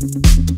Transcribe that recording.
Thank